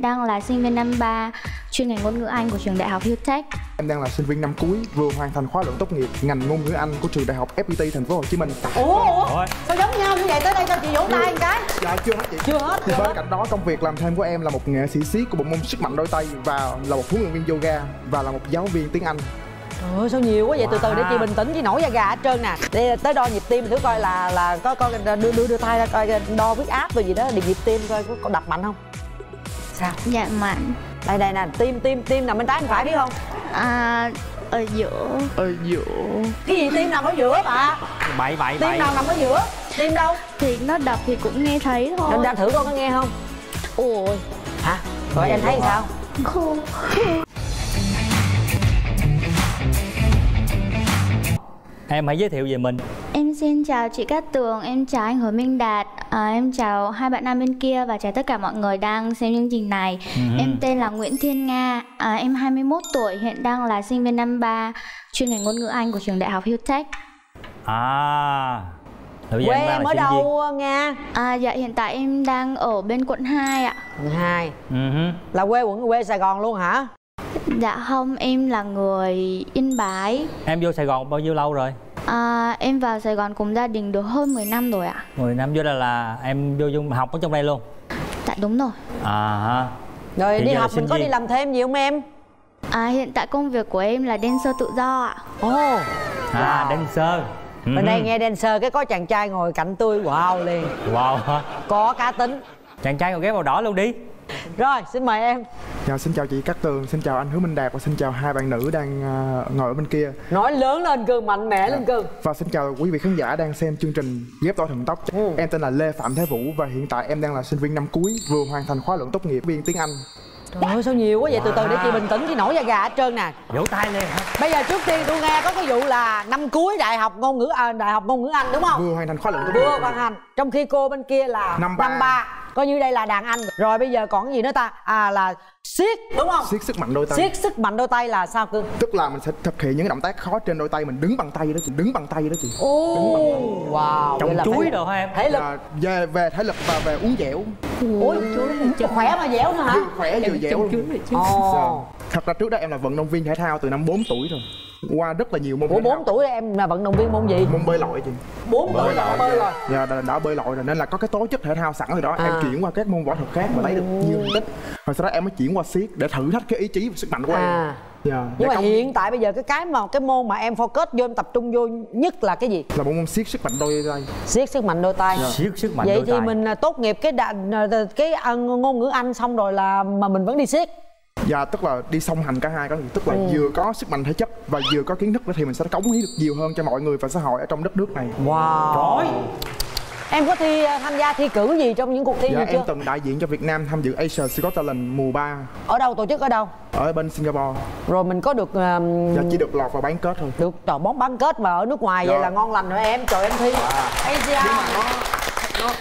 Đang là sinh viên năm 3 chuyên ngành ngôn ngữ Anh của trường Đại học Hilltech. Em đang là sinh viên năm cuối vừa hoàn thành khóa luận tốt nghiệp ngành ngôn ngữ Anh của trường Đại học FPT Thành phố Hồ Chí Minh. ủa ủa sao giống nhau như vậy? Tới đây cho chị vỗ tay một cái. Dạ chưa hết chị. chưa hết chưa Bên hết. cạnh đó công việc làm thêm của em là một nghệ sĩ siết của bộ môn sức mạnh đôi tay và là một huấn luyện viên yoga và là một giáo viên tiếng Anh. Trời ơi sao nhiều quá vậy? Từ từ để chị bình tĩnh chị nổi da gà hết trơn nè. Để tới đo nhịp tim thử coi là là có có đưa đưa đưa tay ra coi đo huyết áp rồi gì đó điệp nhịp tim coi có, có đập mạnh không sao Dạ mạnh. đây đây nè tim tim tim nằm bên trái bên phải biết không À, ở giữa. Ở giữa. cái gì tim nằm ở giữa bà bậy bậy tim bậy nào nằm ở giữa tim đâu Thì nó đập thì cũng nghe thấy thôi. Nên ra thử con có nghe không Ôi, hả rồi em thấy sao không. Em hãy giới thiệu về mình Em xin chào chị Cát Tường, em chào anh Hứa Minh Đạt, à, em chào hai bạn nam bên kia và chào tất cả mọi người đang xem chương trình này. Em tên là Nguyễn Thiên Nga, à, em 21 tuổi, hiện đang là sinh viên năm 3 chuyên ngành ngôn ngữ Anh của trường Đại học Hilltech. à Rồi bây giờ quê em là ở sinh viên. đâu nga À, dạ hiện tại em đang ở bên quận 2 ạ. quận hai Ừ hứ. là quê quận quê sài gòn luôn hả Dạ không, em là người Yên Bái. em vô sài gòn bao nhiêu lâu rồi? À, em vào Sài Gòn cùng gia đình được hơn 10 năm rồi ạ. 10 năm vô đây là em vô dung học ở trong đây luôn? Dạ đúng rồi. à ha. Rồi Thì đi là học mình có viên. đi làm thêm gì không em? À, hiện tại công việc của em là dancer tự do ạ. ồ. À dancer. Ừ. Bên đây nghe dancer cái có chàng trai ngồi cạnh tôi. Wow liền. Wow. Hả? có cá tính. Chàng trai còn ghé màu đỏ luôn đi. Rồi xin mời em Dạ, xin chào chị Cát Tường, xin chào anh Hứa Minh Đạt và xin chào hai bạn nữ đang à, ngồi ở bên kia. nói lớn lên cưng mạnh mẽ lên cưng Và xin chào quý vị khán giả đang xem chương trình Ghép đôi thần tóc. Ừ. Em tên là Lê Phạm Thế Vũ và hiện tại em đang là sinh viên năm cuối vừa hoàn thành khóa luận tốt nghiệp viên tiếng Anh. trời ơi sao nhiều quá vậy từ từ để chị bình tĩnh chị nổi da gà hết trơn nè vỗ tay lên bây giờ trước tiên tôi nghe có cái vụ là năm cuối đại học ngôn ngữ à, đại học ngôn ngữ anh đúng không Vừa hoàn thành khóa luận tốt nghiệp. vừa hoàn thành trong khi cô bên kia là Năm ba. ba coi như đây là đàn anh rồi bây giờ còn cái gì nữa ta à là siết đúng không Siết sức mạnh đôi tay. siết sức mạnh đôi tay là sao cưng Tức là mình sẽ thực hiện những động tác khó trên đôi tay mình đứng bằng tay đó chị, đứng bằng tay đó chị. ô wow vậy trồng là chuối đồ hả em thể lực về về thể lực và về uống dẻo. ui khỏe mà dẻo nữa hả khỏe vừa dẻo luôn. Dạ. Thật ra trước đó em là vận động viên thể thao từ năm 4 tuổi rồi. Qua rất là nhiều môn ủa thể thao. 4 tuổi em là vận động viên môn gì? Môn bơi lội chị. 4 tuổi là bơi rồi Dạ, đã, đã bơi lội rồi nên là có cái tố chất thể thao sẵn rồi đó. À. em chuyển qua các môn võ thuật khác và lấy được nhiều thành tích. Rồi sau đó em mới chuyển qua siết để thử thách cái ý chí và sức mạnh của em. À. Dạ nhưng để mà công- hiện tại bây giờ cái cái mà cái môn mà em focus vô em tập trung vô nhất là cái gì? Là bộ môn siết sức mạnh đôi tay. Siết sức mạnh đôi tay. Siết sức mạnh vậy đôi thì tay. mình à, tốt nghiệp cái đà, à, cái à, ngôn ngữ anh xong rồi là mà mình vẫn đi siết dạ tức là đi song hành cả hai có tức là Ừ. vừa có sức mạnh thể chất và vừa có kiến thức thì mình sẽ cống hiến được nhiều hơn cho mọi người và xã hội ở trong đất nước này. Wow. Trời em có thi à, tham gia thi cử gì trong những cuộc thi dạ em chưa? từng đại diện cho Việt Nam tham dự Asia Talent mùa 3 ở đâu tổ chức ở đâu? Ở bên Singapore. Rồi mình có được à, dạ chỉ được lọt vào bán kết thôi. được trò bóng bán kết mà ở nước ngoài vậy Dạ. là ngon lành rồi em. Trời em thi Ây da. nhưng mà nó nó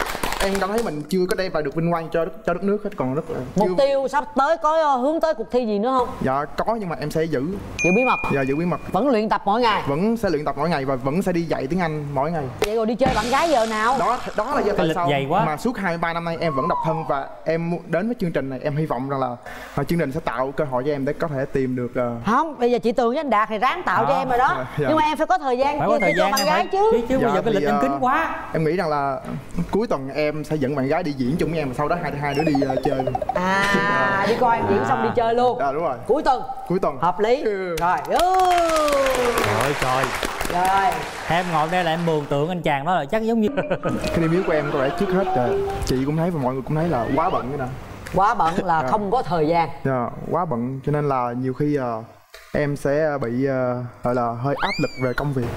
em cảm thấy mình chưa có đem lại được vinh quang cho đất, cho đất nước hết còn rất là mục chưa- tiêu sắp tới có ờ, hướng tới cuộc thi gì nữa không? Dạ có nhưng mà em sẽ giữ. Giữ bí mật. Dạ giữ bí mật. Vẫn luyện tập mỗi ngày? Vẫn sẽ luyện tập mỗi ngày và vẫn sẽ đi dạy tiếng Anh mỗi ngày. Vậy rồi đi chơi bạn gái giờ nào? Đó đó là do tại sao dày quá. mà suốt 23 năm nay em vẫn độc thân và em đến với chương trình này em hy vọng rằng là là chương trình sẽ tạo cơ hội cho em để có thể tìm được ờ, không bây giờ chị tường với anh đạt thì ráng tạo cho À, em rồi đó. dạ, dạ. nhưng mà em phải có thời gian phải có thời cho gian bạn gái phải chứ. chứ, bây Dạ, giờ cái lịch em ờ, kín quá. em nghĩ rằng là cuối tuần em sẽ dẫn bạn gái đi diễn chung với em và sau đó hai hai đứa đi ờ, chơi luôn. À đi coi em diễn xong đi chơi luôn. Dạ đúng rồi. Cuối tuần. Cuối tuần. Hợp lý. Ừ. rồi ừ. trời trời. Rồi. Em ngồi đây là em mường tượng anh chàng đó là chắc giống như cái điểm yếu của em có lẽ trước hết là chị cũng thấy và mọi người cũng thấy là quá bận cái nè quá bận là Dạ. không có thời gian. Dạ, quá bận cho nên là nhiều khi ờ, em sẽ bị ờ, gọi là hơi áp lực về công việc.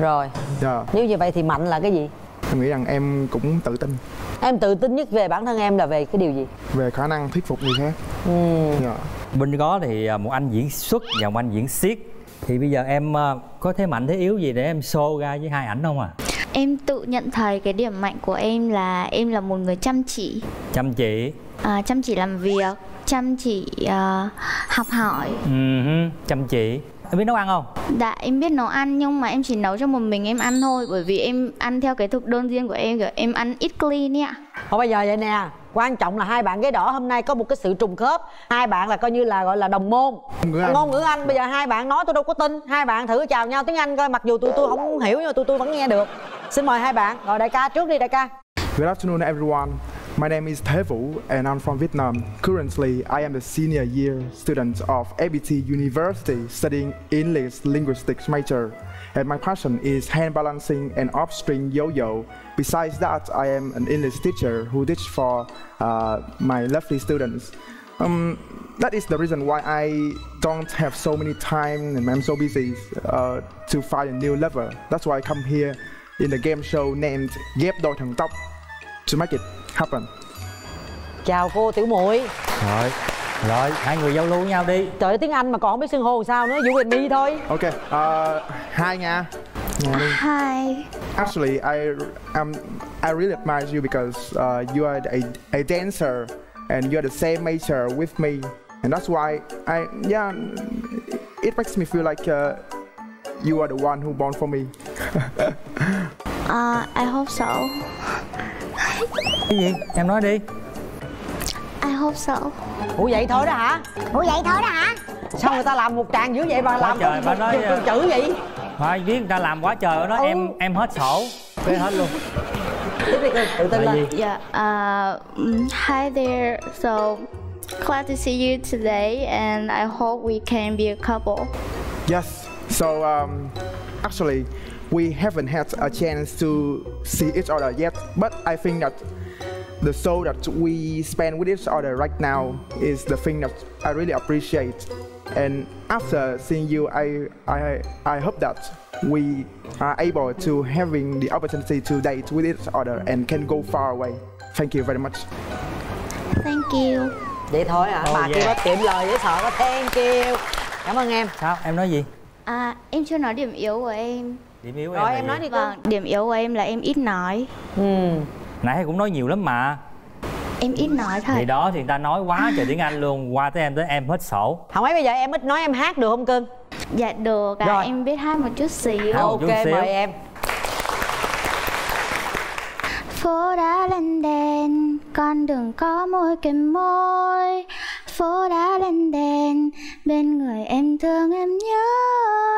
Rồi. Dạ. Nếu như vậy thì mạnh là cái gì? Em nghĩ rằng em cũng tự tin em tự tin nhất về bản thân em là về cái điều gì? Về khả năng thuyết phục người khác. Ừ. dạ. Bên đó thì à, một anh diễn xuất và một anh diễn xiết thì bây giờ em à, có thế mạnh thế yếu gì để em show ra với hai ảnh không à Em tự nhận thấy cái điểm mạnh của em là em là một người chăm chỉ, chăm chỉ. À, chăm chỉ làm việc, chăm chỉ à, học hỏi. Ừ hứ, chăm chỉ em biết nấu ăn không? Dạ em biết nấu ăn nhưng mà em chỉ nấu cho một mình em ăn thôi Bởi vì em ăn theo cái thực đơn riêng của em kiểu em ăn ít clean ấy ạ. Thôi bây giờ vậy nè quan trọng là hai bạn ghế đỏ hôm nay có một cái sự trùng khớp. Hai bạn là coi như là gọi là đồng môn. Ngữ Anh. ngôn ngữ anh bây giờ hai bạn nói tôi đâu có tin. Hai bạn thử chào nhau tiếng anh coi mặc dù tụi tôi không hiểu nhưng mà tụi tôi vẫn nghe được. Xin mời hai bạn rồi đại ca trước đi đại ca. Good afternoon, everyone. My name is Thế Vũ, and I'm from Vietnam. Currently, I am a senior year student of ABT University studying English linguistics major. And my passion is hand balancing and off-string yo-yo. Besides that, I am an English teacher who teach for uh, my lovely students. Um, that is the reason why I don't have so many time and I'm so busy uh, to find a new lover. That's why I come here in the game show named Ghép đôi thần tốc to make it happen. chào cô tiểu muội rồi rồi hai người giao lưu với nhau đi trời ơi tiếng anh mà còn không biết xưng hô sao nữa you and me thôi Okay, uh, hi Nga. Nga đi. Hi Actually, I um, I really admire you because uh, you are a, a dancer and you are the same major with me, and that's why I yeah, it makes me feel like uh, you are the one who born for me. uh, I hope so cái gì em nói đi I hope so ủa vậy thôi đó hả ủa vậy thôi đó hả sao người ta làm một tràng dữ vậy bà làm trời, bà nói, từng chữ vậy thôi viết người ta làm quá trời nó Ừ. em em hết sổ cái hết luôn tự tin lên Yeah, uh, mm, hi there. So glad to see you today, and I hope we can be a couple. Yes. So um, actually, we haven't had a chance to see each other yet, but I think that the show that we spend with each other right now is the thing that I really appreciate. And after seeing you, I I I hope that we are able to having the opportunity to date with each other and can go far away. Thank you very much. Thank you. vậy thôi hả Oh, bà kia yeah. có tiệm lời dễ sợ có thank you cảm ơn em sao em nói gì À, em chưa nói điểm yếu của em. điểm yếu rồi là em gì? nói đi cưng Vâng, điểm yếu của em là em ít nói. ừ nãy cũng nói nhiều lắm mà Em ít nói thật. thì đó thì người ta nói quá trời tiếng anh luôn qua tới em tới em hết sổ không ấy bây giờ em ít nói em hát được không cưng Dạ được, à, Rồi. em biết hát một chút xíu. Hát một ok chút xíu. mời em Phố đá lên đèn, con đừng có môi kèm môi Phố đá lên đèn, bên người em thương em nhớ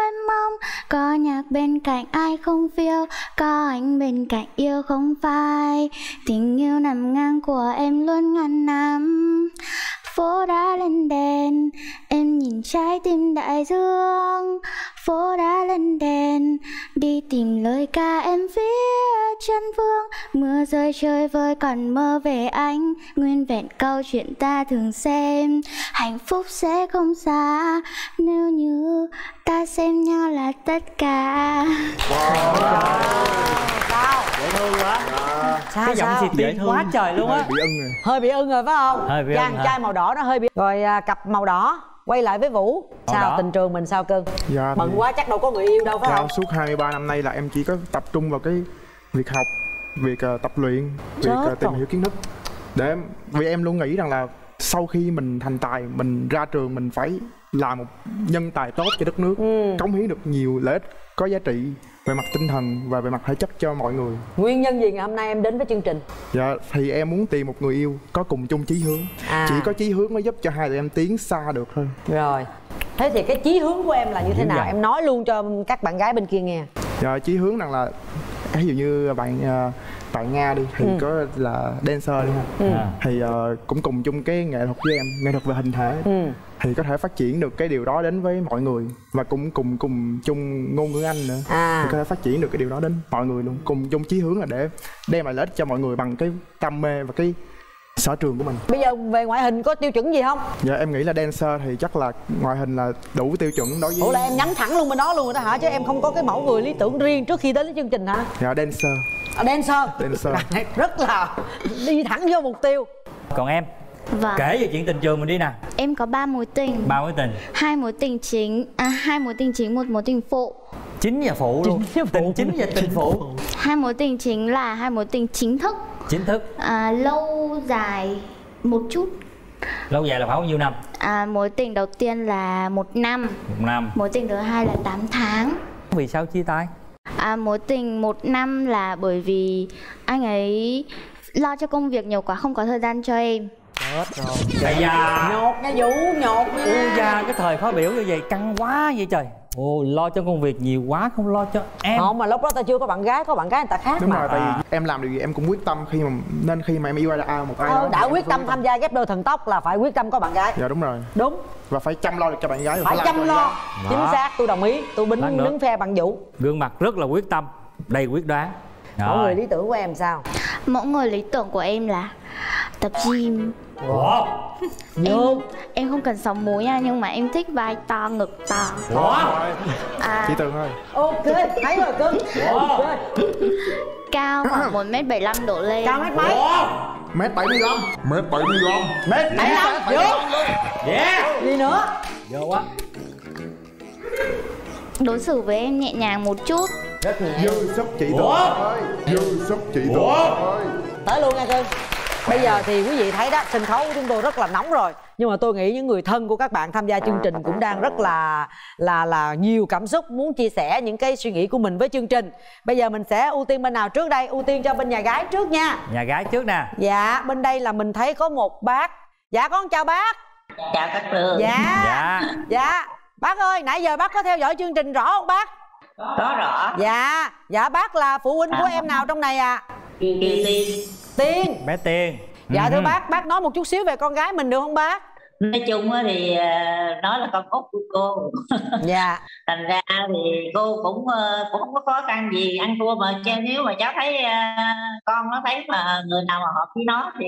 em mong Có nhạc bên cạnh ai không phiêu, có anh bên cạnh yêu không phai. Tình yêu nằm ngang của em luôn ngàn năm. Phố đã lên đèn, em nhìn trái tim đại dương. Phố đá lên đèn, đi tìm lời ca em viết chân vương. Mưa rơi chơi vơi còn mơ về anh Nguyên vẹn câu chuyện ta thường xem. Hạnh phúc sẽ không xa Nếu như ta xem nhau là tất cả. Sao dễ thương quá sao cái giọng sao? xịt dễ thương. quá trời luôn á. Bị ưng rồi. hơi bị ưng rồi phải không? Hơi bị chàng ưng hả? trai màu đỏ nó hơi bị rồi à, cặp màu đỏ quay lại với vũ Màu sao tình trường mình sao cưng Dạ, bận thì- quá chắc đâu có người yêu đâu phải Dạ, không suốt 23 năm nay là em chỉ có tập trung vào cái việc học, việc ờ, tập luyện, việc ờ, tìm rồi. hiểu kiến thức. Để em, vì em luôn nghĩ rằng là sau khi mình thành tài, mình ra trường mình phải là một nhân tài tốt cho đất nước, Ừ. cống hiến được nhiều lợi ích có giá trị về mặt tinh thần và về mặt thể chất cho mọi người. nguyên nhân gì ngày hôm nay em đến với chương trình Dạ, thì em muốn tìm một người yêu có cùng chung chí hướng. À. Chỉ có chí hướng mới giúp cho hai tụi em tiến xa được thôi. rồi thế thì cái chí hướng của em là như thế nào dằn. em nói luôn cho các bạn gái bên kia nghe Dạ, chí hướng rằng là ví dụ như bạn ờ, bạn Nga đi thì Ừ. có là dancer đi ha. À. thì ờ, cũng cùng chung cái nghệ thuật với em nghệ thuật về hình thể ừ thì có thể phát triển được cái điều đó đến với mọi người và cũng cùng cùng chung ngôn ngữ anh nữa. À. Thì có thể phát triển được cái điều đó đến mọi người luôn cùng chung chí hướng là để đem lại lợi ích cho mọi người bằng cái đam mê và cái sở trường của mình. Bây giờ về ngoại hình có tiêu chuẩn gì không? Dạ em nghĩ là dancer thì chắc là ngoại hình là đủ tiêu chuẩn đối với ủa là em nhắm thẳng luôn bên đó luôn rồi đó hả? Chứ em không có cái mẫu người lý tưởng riêng trước khi đến với chương trình hả? Dạ dancer. À, dancer. Dancer. rất là đi thẳng vô mục tiêu. Còn em Vâng, kể về chuyện tình trường mình đi nè. Em có ba mối tình. Ba mối tình. Hai mối tình chính, à hai mối tình chính, một mối tình phụ. Chính và phụ luôn. Chính và phụ. tình chính và tình phụ. Hai mối tình chính là hai mối tình chính thức. Chính thức. À, Lâu dài một chút. Lâu dài là khoảng bao nhiêu năm? À, mối tình đầu tiên là một năm. Một năm. Mối tình thứ hai là 8 tháng. Vì sao chia tay? À, mối tình một năm là bởi vì anh ấy lo cho công việc nhiều quá không có thời gian cho em chết rồi. Ây da nhột nha vũ nhột nha. Ôi da cái thời khó biểu như vậy căng quá vậy trời. Ồ lo cho công việc nhiều quá không lo cho em. Không mà lúc đó ta chưa có bạn gái có bạn gái người ta khác đúng mà. rồi tại À. vì em làm điều gì em cũng quyết tâm khi mà nên khi mà em yêu ai một ai ờ, đó đã quyết tâm phải tham gia ghép đôi thần tốc là phải quyết tâm có bạn gái. Dạ đúng rồi. Đúng. Và phải chăm lo được cho bạn gái phải làm chăm bạn lo. chính xác tôi đồng ý. Tôi bính đứng phe bằng vũ. Gương mặt rất là quyết tâm Đầy quyết đoán. Mỗi người Rồi. lý tưởng của em sao? Mẫu người lý tưởng của em là tập gym Ủa? Dương em không cần sống múi nha nhưng mà em thích vai to ngực to. Ủa? À, chị tường ơi ok thấy rồi cưng. Ok. Cao khoảng một mét bảy độ lên. Cao mét mấy? Mét bảy mươi lăm. Mét bảy mươi lăm. Mét bảy lăm vũ Yeah gì nữa. Vô quá. Đối xử với em nhẹ nhàng một chút. Rất nhẹ dư sức chị tường Ủa? ơi dư sức chị tường ơi tới luôn nha cưng bây giờ thì quý vị thấy đó sân khấu của chúng tôi rất là nóng rồi. Nhưng mà tôi nghĩ những người thân của các bạn tham gia chương trình cũng đang rất là là là nhiều cảm xúc muốn chia sẻ những cái suy nghĩ của mình với chương trình. Bây giờ mình sẽ ưu tiên bên nào trước đây? Ưu tiên cho bên nhà gái trước nha. Nhà gái trước nè. Dạ bên đây là mình thấy có một bác. Dạ con chào bác. Chào các trường dạ. Dạ. Dạ bác ơi nãy giờ bác có theo dõi chương trình rõ không bác? Có rõ. Dạ. Dạ bác là phụ huynh của em nào trong này à Kiều Tiên tiên. Bé Tiên. Dạ thưa Ừ. bác bác nói một chút xíu về con gái mình được không bác? Nói chung á thì ờ, nó là con út của cô. Dạ. Thành ra thì cô cũng ờ, cũng không có khó khăn gì ăn thua mà nếu mà cháu thấy ờ, con nó thấy mà người nào mà hợp với nó thì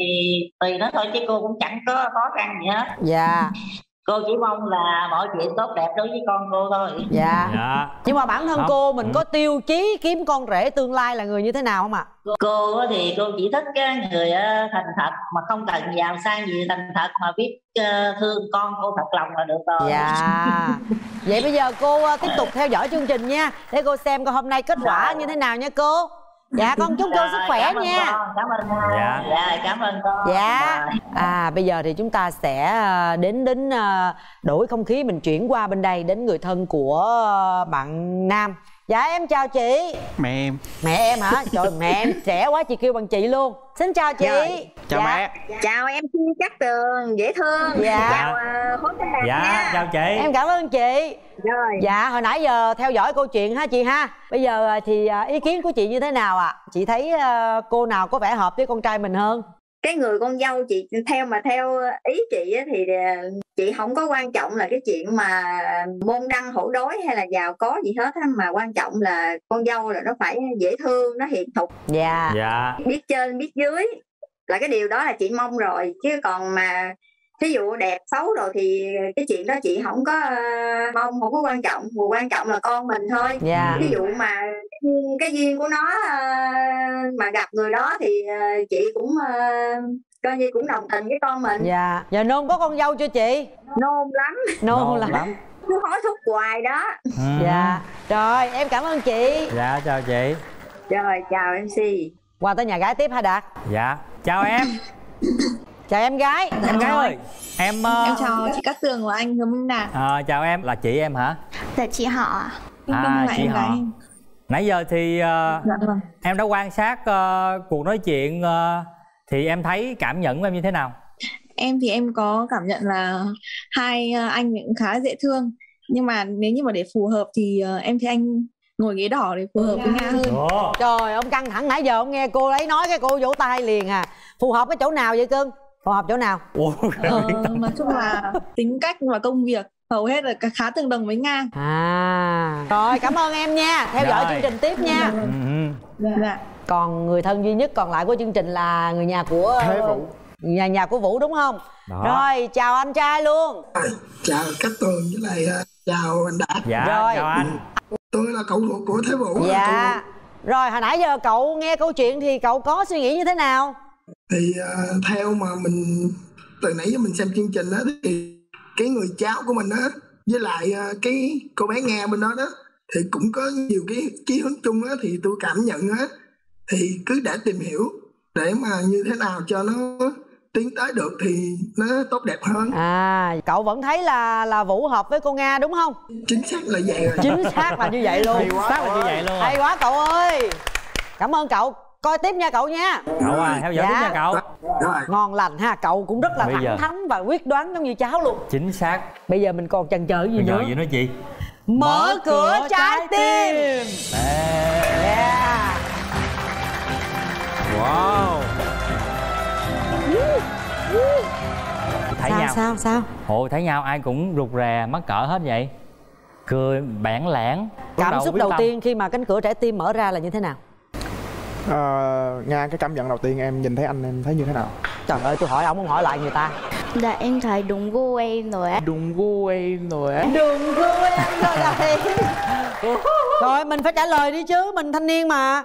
tùy nó thôi chứ cô cũng chẳng có khó khăn gì hết. Dạ cô chỉ mong là mọi chuyện tốt đẹp đối với con cô thôi. Dạ. Dạ. Nhưng mà bản thân Không. cô mình Ừ. có tiêu chí kiếm con rể tương lai là người như thế nào không ạ? Cô á thì cô chỉ thích cái người thành thật mà không cần giàu sang gì thành thật mà biết ờ, thương con cô thật lòng là được rồi. Dạ. Vậy bây giờ cô ờ, tiếp tục theo dõi chương trình nha để cô xem coi hôm nay kết quả như thế nào nha cô dạ con chúc cô sức khỏe nha con, cảm ơn con. Dạ. dạ cảm ơn con dạ Rồi. à bây giờ thì chúng ta sẽ ờ, đến đến ờ, đổi không khí mình chuyển qua bên đây đến người thân của ờ, bạn nam dạ em chào chị. Mẹ em. Mẹ em hả? Trời mẹ em trẻ quá chị kêu bằng chị luôn. Xin chào chị. Rồi, chào dạ. mẹ. Chào em xin chắc tường dễ thương. Dạ. chào uh, khối tinh Dạ nha. chào chị. Em cảm ơn chị. Rồi. Dạ hồi nãy giờ theo dõi câu chuyện ha chị ha. Bây giờ à, thì à, ý kiến của chị như thế nào ạ? Chị thấy à, cô nào có vẻ hợp với con trai mình hơn cái người con dâu chị theo mà theo ý chị á, thì ờ, chị không có quan trọng là cái chuyện mà môn đăng hổ đối hay là giàu có gì hết á, mà quan trọng là con dâu là nó phải dễ thương nó hiền thục. Dạ. Dạ. Biết trên biết dưới là cái điều đó là chị mong rồi chứ còn mà thí dụ đẹp xấu rồi thì cái chuyện đó chị không có ờ, mong không có quan trọng. Mà quan trọng là con mình thôi. Dạ. Ví dụ mà cái duyên của nó ờ, mà gặp người đó thì ờ, chị cũng coi như cũng đồng tình với con mình. Dạ. Giờ nôn có con dâu chưa chị? Nôn lắm. Nôn, Ngon lắm. lắm. Cứ hối thúc hoài đó. Ừ. dạ. Rồi em cảm ơn chị. Dạ chào chị. Rồi chào mc qua tới nhà gái tiếp hả đạt? Dạ. Chào em chào em gái. Em gái ơi. Em ờ, Em chào chị Cát Tường và anh Hứa Minh Đạt. Ờ, Chào em. Là chị em hả? Là chị họ. À, chị gái họ. em. Nãy giờ thì ờ, Dạ vâng. em đã quan sát ờ, cuộc nói chuyện ờ, Thì em thấy cảm nhận của em như thế nào? Em thì em có cảm nhận là hai anh cũng khá dễ thương. Nhưng mà nếu như mà để phù hợp thì em thấy anh ngồi ghế đỏ để phù hợp với Nga hơn. Ồ, trời ông căng thẳng. Nãy giờ ông nghe cô ấy nói cái cô vỗ tay liền à. Phù hợp cái chỗ nào vậy cưng phù hợp chỗ nào? Ờ, Nói chung là tính cách và công việc hầu hết là khá tương đồng với Nga. À. Rồi cảm ơn em nha. Theo dõi chương trình tiếp nha. Ừ, ừ. Dạ. Còn người thân duy nhất còn lại của chương trình là người nhà của Thế Vũ. nhà nhà của vũ đúng không? Đó. rồi chào anh trai luôn. Chào Cát Tường với lại ờ, chào anh Đạt. Dạ Rồi. chào anh. Tôi là cậu ruột của Thế Vũ. Dạ. Rồi hồi nãy giờ cậu nghe câu chuyện thì cậu có suy nghĩ như thế nào thì ờ, theo mà mình từ nãy giờ mình xem chương trình đó thì cái người cháu của mình á với lại ờ, cái cô bé nghe bên đó đó thì cũng có nhiều cái chí hướng chung á thì tôi cảm nhận á thì cứ để tìm hiểu để mà như thế nào cho nó tiến tới được thì nó tốt đẹp hơn. À cậu vẫn thấy là là vũ hợp với cô nga đúng không? Chính xác là vậy rồi. Chính xác là như vậy luôn. Hay quá xác là như vậy luôn. hay quá cậu ơi. Cảm ơn cậu coi tiếp nha cậu nha. Cậu à theo dõi Dạ. tiếp nha cậu. Rồi. Ngon lành ha cậu cũng rất là Bây thẳng giờ. thắn và quyết đoán giống như cháu luôn. Chính xác. Bây giờ mình còn chần chờ gì bây nữa? giờ gì nữa chị? Mở cửa trái tim. Đấy. yeah. wow. Thấy sao nhau. sao sao? Ồ thấy nhau ai cũng rụt rè mắc cỡ hết vậy? Cười bản lãng cảm xúc đầu tâm. tiên khi mà cánh cửa trái tim mở ra là như thế nào Ờ, Nga cái cảm nhận đầu tiên em nhìn thấy anh em thấy như thế nào? Trời ơi tôi hỏi ông không hỏi lại người ta. Dạ em thấy đúng gu em rồi á. Đúng gu em rồi á. Đừng quên rồi đây rồi mình phải trả lời đi chứ mình thanh niên mà.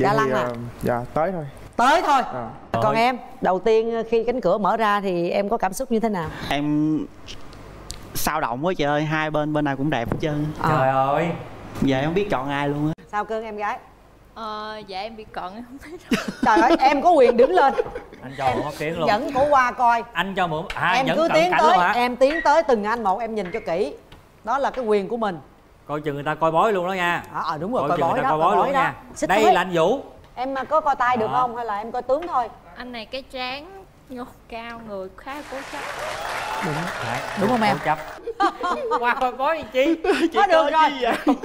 Ga lăng à? dạ tới thôi. Tới thôi. Ờ. còn em đầu tiên khi cánh cửa mở ra thì em có cảm xúc như thế nào? Em sao động quá trời ơi hai bên bên nào cũng đẹp hết trơn. Trời Ờ. ơi. Giờ em không biết chọn ai luôn á. Sao cưng em gái Ờ, dạ em bị cận em không biết trời ơi em có quyền đứng lên. Anh cho mượn tiếng luôn. Dẫn cổ qua coi. Anh cho mượn à em dẫn cứ tiến cảnh tới luôn hả? em tiến tới từng anh một em nhìn cho kỹ. Đó là cái quyền của mình. Coi chừng người ta coi bói luôn đó nha. Ờ à, đúng rồi coi coi chừng bói người ta đó coi bói luôn đó. nha. Xích đây tới. là anh vũ. Em mà có coi tay được Đó. không? Hay là em coi tướng thôi? Anh này cái trán nhô cao người khá cố chấp. Đấy, Đúng không em? cố chấp. Qua coi bói chi? Có được rồi.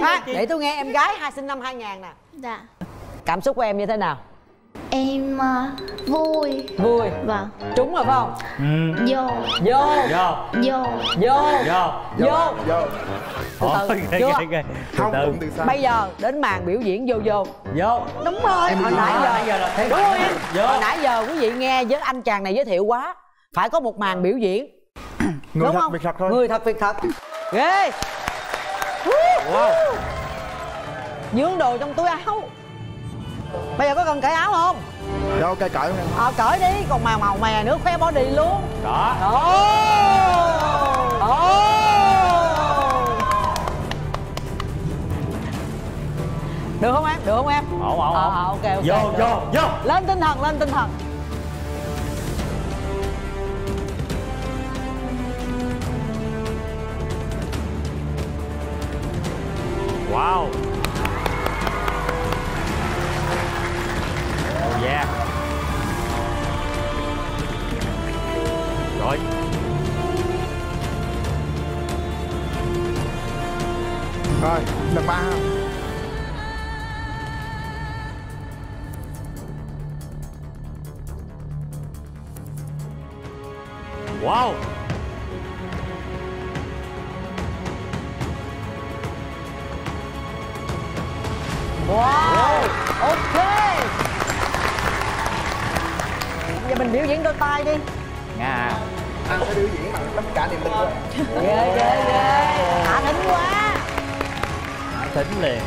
ha, để tôi nghe em gái hai sinh năm 2000 nè. Dạ cảm xúc của em như thế nào Em ờ, vui vui Vâng trúng rồi phải không ừ. Vô vô vô Vô vô vô vô vô từ, chưa? Từ không từ. cũng từ xa bây giờ đến màn biểu diễn vô vô vô đúng rồi Em hồi nãy giờ nãy giờ là thấy đúng vô. hồi nãy giờ quý vị nghe với anh chàng này giới thiệu quá phải có một màn biểu diễn người đúng thật không việc thật thôi người thật việc thật ghê wow dướng đồ trong túi áo bây giờ có cần cởi áo không? Dạ ok cởi không em ờ cởi đi còn màu màu mè nữa khoe body luôn. Đó. Ồ! Ồ! Được không em? Được không em? Ổn ổn ổn ờ, ok ok vô được. vô vô. Lên tinh thần lên tinh thần. Wow yeah. Rồi. Rồi lần ba. Wow. Wow. Ok giờ mình biểu diễn đôi tay đi. Nga. Anh sẽ biểu diễn bằng tất cả niềm tin của em ghê ghê ghê. Hạ thính quá. Tính liền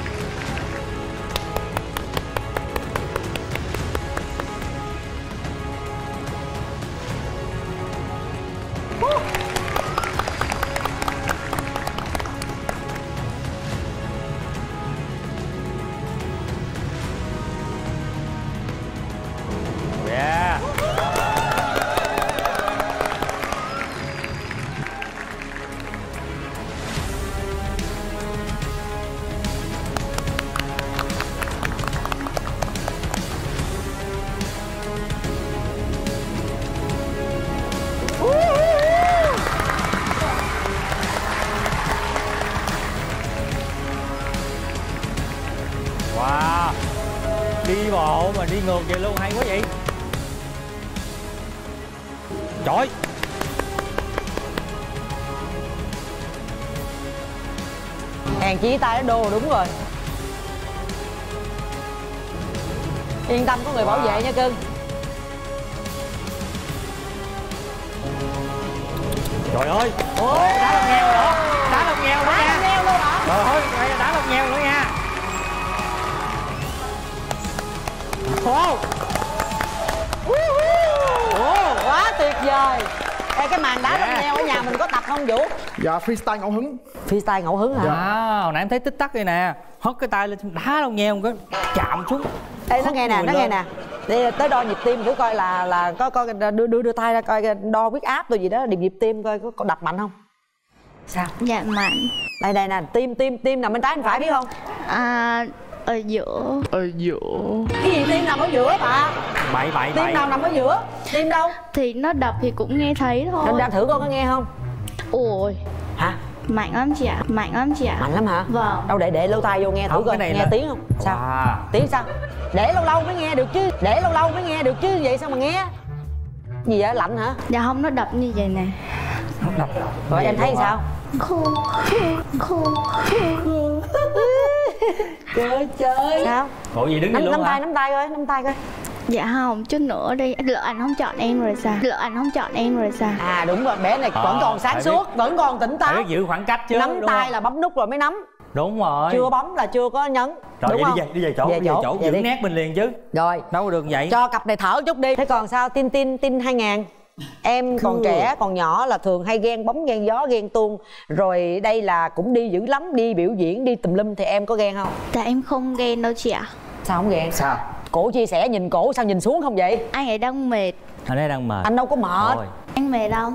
đồ đúng rồi yên tâm có người bảo vệ nha cưng Trời ơi. Ồ, đá nheo rồi đó. Đá nheo nữa đá nha. leo luôn hả Trời ơi, đá lông nheo nữa nha. Wow. Quá tuyệt vời Ê, cái màn đá Yeah. nheo ở nhà mình có tập không Vũ? dạ freestyle ngẫu hứng Freestyle ngẫu hứng hả? À, hồi nãy em thấy tích tắc đây nè. Hất cái tay lên đá lông nheo một cái chạm xuống. Ê, nó nghe nè, nó nghe lên. nè đi tới đo nhịp tim thử coi là là có coi đưa đưa đưa tay ra coi đo huyết áp rồi gì đó điểm nhịp tim coi có, có đập mạnh không sao dạ mạnh đây đây nè tim tim tim nằm bên trái bên phải biết không à ở giữa. Ở giữa. Cái gì? Tim nằm ở giữa bà? Bậy bậy tim nào nằm ở giữa? Tim đâu? Thì nó đập thì cũng nghe thấy thôi. Nên ra thử con có nghe không? Ôi. Hả? Mạnh lắm chị ạ mạnh lắm chị ạ. Mạnh lắm hả? Vâng. Đâu để để lâu tay vô nghe thử coi nghe là- tiếng không? Sao? Wow. tiếng sao? Để lâu lâu mới nghe được chứ để lâu lâu mới nghe được chứ vậy sao mà nghe? Gì vậy? Lạnh hả? Dạ không nó đập như vậy nè. Rồi em thấy sao? Khô khô khô trời trời. Sao? Ủa gì đứng nắm đi luôn nắm tay nắm tay coi nắm tay coi. Dạ không chút nữa đi. Lỡ anh không chọn em rồi sao? Lỡ anh không chọn em rồi sao? À đúng rồi bé này Ờ, vẫn còn sáng suốt vẫn còn tỉnh táo. Biết giữ khoảng cách chứ nắm tay không? là bấm nút rồi mới nắm. Đúng rồi. Chưa bấm là chưa có nhấn rồi đúng vậy không? đi về đi về chỗ Về đi về chỗ, chỗ giữ đi. nét mình liền chứ. Rồi. Đâu có được vậy. Cho cặp này thở chút đi. Thế còn sao? Tin tin tin hai ngàn em còn Cool. trẻ còn nhỏ là thường hay ghen bóng ghen gió ghen tuông. Rồi đây là cũng đi dữ lắm đi biểu diễn đi tùm lum thì em có ghen không? Dạ em không ghen đâu chị ạ. Sao không ghen? Sao? Cổ chia sẻ nhìn cổ sao nhìn xuống không vậy? Anh ấy đang mệt. Anh ấy đang mệt. Anh đâu có mệt. Thôi. anh mệt không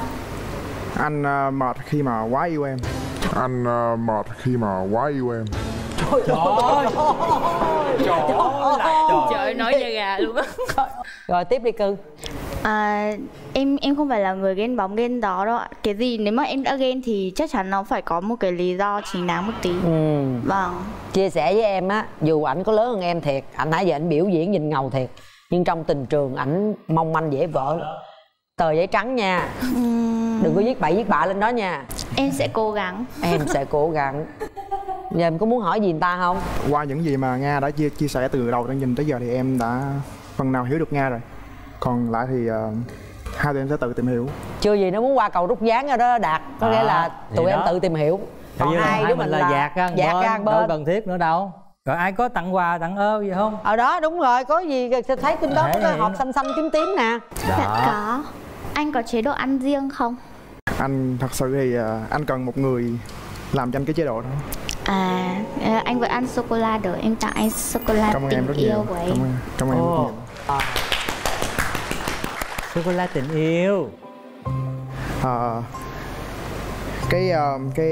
anh ờ, mệt khi mà quá yêu em. Anh ờ, mệt khi mà quá yêu em. Trời ơi. trời ơi trời. Ơi, nói da gà luôn á. Rồi tiếp đi cưng À, em em không phải là người ghen bóng ghen đó đâu ạ. Cái gì nếu mà em đã ghen thì chắc chắn nó phải có một cái lý do chính đáng một tí. ừ. Vâng. chia sẻ với em á dù ảnh có lớn hơn em thiệt ảnh nãy giờ ảnh biểu diễn nhìn ngầu thiệt nhưng trong tình trường ảnh mong manh dễ vỡ tờ giấy trắng nha Ừm, đừng có viết bậy viết bạ lên đó nha em sẽ cố gắng. em sẽ cố gắng giờ em có muốn hỏi gì người ta không qua những gì mà nga đã chia, chia sẻ từ đầu đến nhìn tới giờ thì em đã phần nào hiểu được nga rồi còn lại thì ờ, hai tụi em sẽ tự tìm hiểu. Chưa gì nó muốn qua cầu rút dáng rồi đó đạt. Có nghĩa À, là thì tụi em đó. tự tìm hiểu. Còn như là hai đứa mình là dạt ra dạt bên, ra một đâu bên. cần thiết nữa đâu. Rồi ai có tặng quà tặng ơ gì không? Ở đó đúng rồi. Có gì thấy trên đó có cái hộp xanh xanh tím tím nè. Dạ. Có. Anh có chế độ ăn riêng không? anh thật sự thì ờ, anh cần một người làm cho anh cái chế độ đó. À, à, anh vẫn ăn sô cô la được. Em tặng anh sô cô la tình em rất yêu nhiều. của em. cảm ơn cảm ơn em rất nhiều sô cô la tình yêu. À, cái uh, cái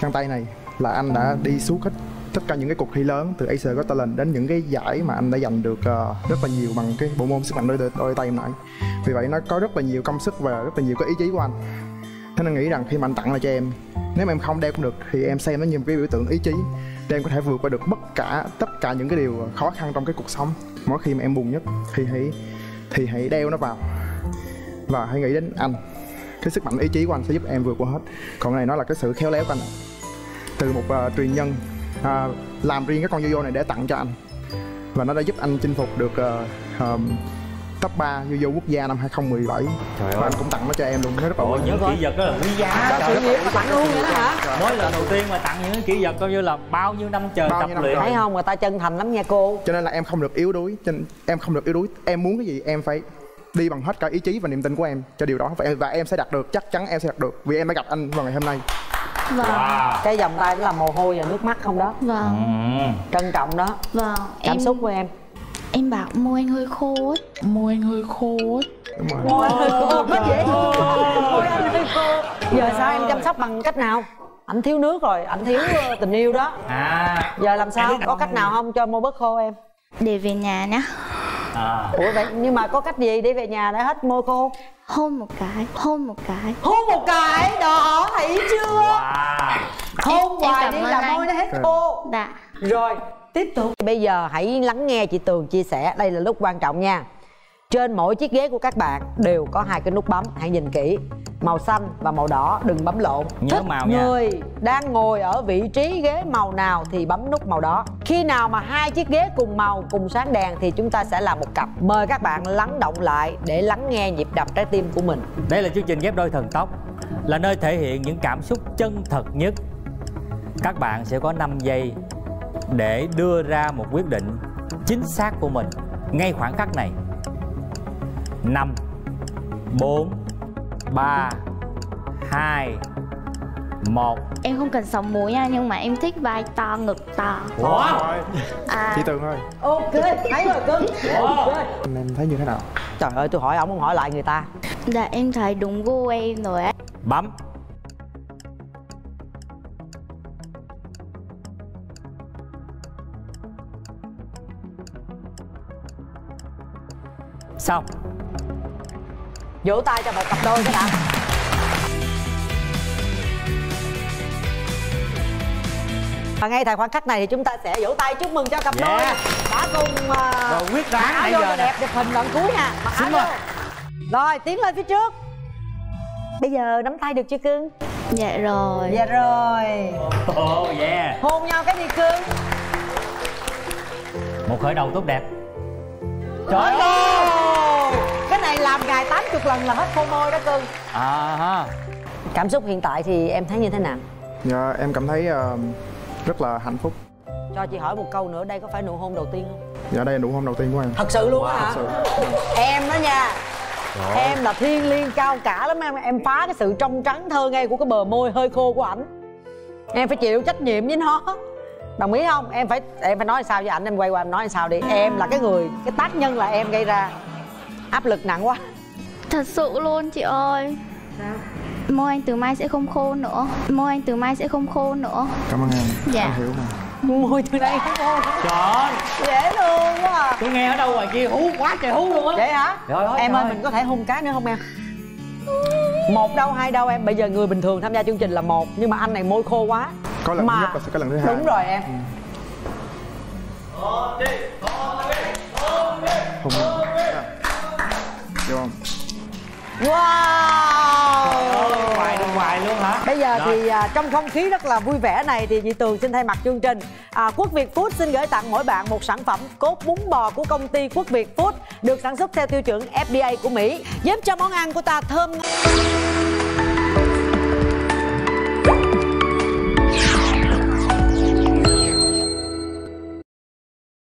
găng tay này là anh đã đi suốt hết tất cả những cái cuộc thi lớn từ Acer Got Talent đến những cái giải mà anh đã giành được uh, rất là nhiều bằng cái bộ môn sức mạnh đôi đôi tay em nãy. Vì vậy nó có rất là nhiều công sức và rất là nhiều cái ý chí của anh. Thế nên nghĩ rằng khi mà anh tặng lại cho em nếu mà em không đeo cũng được thì em xem nó như một cái biểu tượng ý chí để em có thể vượt qua được bất cả tất cả những cái điều khó khăn trong cái cuộc sống. Mỗi khi mà em buồn nhất thì hãy thì hãy đeo nó vào và hãy nghĩ đến anh. Cái sức mạnh ý chí của anh sẽ giúp em vượt qua hết. Còn cái này nó là cái sự khéo léo của anh. Từ một ờ, truyền nhân ờ, làm riêng cái con yo-yo này để tặng cho anh. Và nó đã giúp anh chinh phục được uh, um, top 3 yo-yo quốc gia năm 2017 Trời và ơi. anh cũng tặng nó cho em luôn. Nó rất là vui. những kỷ vật đó là quý giá. Cho sự nghiệp mà tặng luôn vậy đó hả? Mỗi lần đầu tiên mà tặng những kỷ vật coi như là bao nhiêu năm trời Bao tập nhiêu năm luyện. thấy không? Người ta chân thành lắm nha cô. Cho nên là em không được yếu đuối. Cho nên em không được yếu đuối. Em muốn cái gì em phải đi bằng hết cả ý chí và niềm tin của em cho điều đó. Và em, và em sẽ đạt được chắc chắn em sẽ đạt được. Vì em đã gặp anh vào ngày hôm nay. Vâng. cái vòng tay là mồ hôi và nước mắt không đó? Vâng. Ừ. trân trọng đó. Vâng. cảm em, xúc của em. Em bảo môi anh hơi khô ấy. Môi anh hơi khô ấy. môi anh hơi khô. Rất dễ thương môi anh hơi khô. Giờ sao em chăm sóc bằng cách nào? Ảnh thiếu nước rồi ảnh thiếu ờ, tình yêu đó. À. Giờ làm sao? Có cách nào không cho môi bớt khô em? Để về nhà nhá. À. Ủa vậy nhưng mà có cách gì để về nhà để hết môi khô? Hôn một cái, hôn một cái. hôn một cái? Đó thấy chưa? Wow. Hôn hoài đi là môi nó hết khô. Dạ. rồi tiếp tục. Bây giờ hãy lắng nghe chị tường chia sẻ. Đây là lúc quan trọng nha trên mỗi chiếc ghế của các bạn đều có hai cái nút bấm hãy nhìn kỹ. Màu xanh và màu đỏ đừng bấm lộn. Nhớ Thích màu nha. người đang ngồi ở vị trí ghế màu nào thì bấm nút màu đó. Khi nào mà hai chiếc ghế cùng màu cùng sáng đèn thì chúng ta sẽ là một cặp. Mời các bạn lắng động lại để lắng nghe nhịp đập trái tim của mình. Đây là chương trình ghép đôi thần tốc Là nơi thể hiện những cảm xúc chân thật nhất. Các bạn sẽ có 5 giây Để đưa ra một quyết định chính xác của mình Ngay khoảng khắc này 5 4 3 2 một. Em không cần sống múi nha Nhưng mà em thích vai to, ngực to. Ủa? à, chị tường ơi ok thấy rồi cưng. Em thấy như thế nào? Trời ơi tôi hỏi ông không hỏi lại người ta. Dạ em thấy đúng gu em rồi á. Bấm. Xong vỗ tay cho một cặp đôi cái đã. Và ngay tại khoảnh khắc này thì chúng ta sẽ vỗ tay chúc mừng cho cặp Yeah. đôi đã cùng uh, Rồi, quyết đoán nãy vô giờ đẹp đẹp hình lần cuối nha mặc áo Xin vô. Mời. rồi tiến lên phía trước. Bây giờ nắm tay được chưa cưng Dạ rồi. Dạ rồi. Oh yeah. Hôn nhau cái gì cưng một khởi đầu tốt đẹp. Trời ơi làm ngày 80 lần là hết khô môi đó cưng. À ha. Cảm xúc hiện tại thì em thấy như thế nào? Dạ em cảm thấy ờ, rất là hạnh phúc. Cho chị hỏi một câu nữa đây có phải nụ hôn đầu tiên không? Dạ đây là nụ hôn đầu tiên của em. Thật sự luôn á hả? Thật sự. em đó nha. Em là thiên liêng cao cả lắm em. Em phá cái sự trong trắng thơ ngây của cái bờ môi hơi khô của ảnh. Em phải chịu trách nhiệm với nó. Đồng ý không? Em phải em phải nói sao với ảnh? Em quay qua em nói sao đi. Em là cái người cái tác nhân là em gây ra áp lực nặng quá. Thật sự luôn chị ơi. Môi anh từ mai sẽ không khô nữa. Môi anh từ mai sẽ không khô nữa. Cảm ơn em. Dạ. em hiểu mà. Môi từ đây. Không khô trời. Dễ thương quá à. tôi nghe ở đâu ngoài kia hú quá trời hú luôn á. Vậy hả? Trời ơi, em trời ơi mình có thể hôn cái nữa không em? Một đâu hai đâu em? Bây giờ người bình thường tham gia chương trình là một nhưng mà anh này môi khô quá. Có lần Mà- thứ nhất và sẽ có lần thứ hai. đúng rồi em. Hôn được không? Wow! Ngoài bên ngoài luôn hả? Bây giờ Rồi. thì à, trong không khí rất là vui vẻ này thì chị Tường xin thay mặt chương trình. À, Quốc Việt Food xin gửi tặng mỗi bạn một sản phẩm cốt bún bò của công ty Quốc Việt Food được sản xuất theo tiêu chuẩn FDA của Mỹ giúp cho món ăn của ta thơm ngon